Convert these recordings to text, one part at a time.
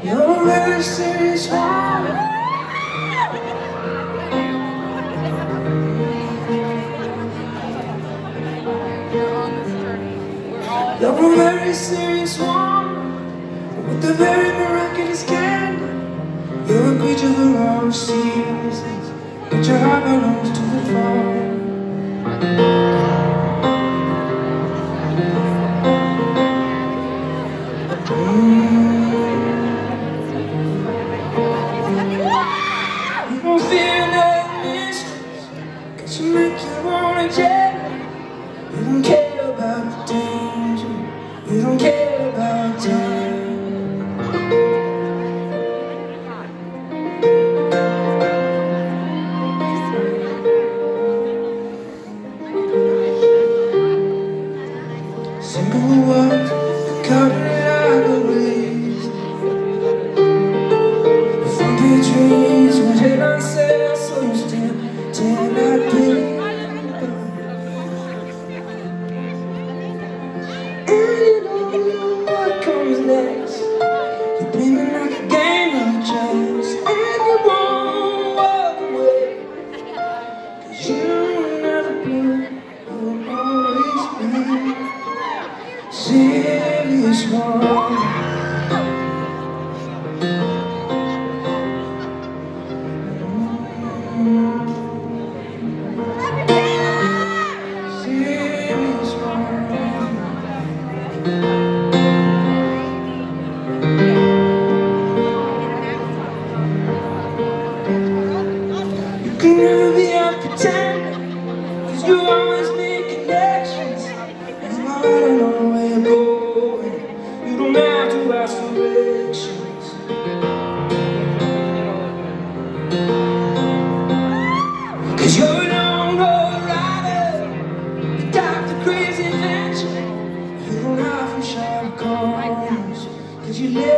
Your mercy is You're a very serious one. With a very miraculous candor You're a creature of the wrong sea And can never be a pretender Cause you always make connections. You already know where you're going. You don't have to ask for directions. Cause you're a long road rider You got the crazy adventure. You don't have from Sherlock Holmes Cause you live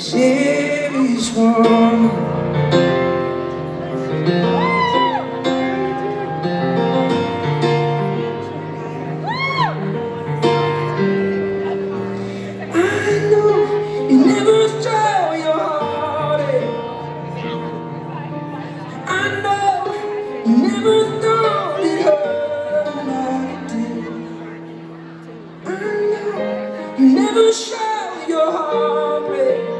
serious one I know you never throw your heart I know you never thought it hurt like did I know you never show your heartbreak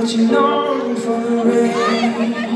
But you long for the rain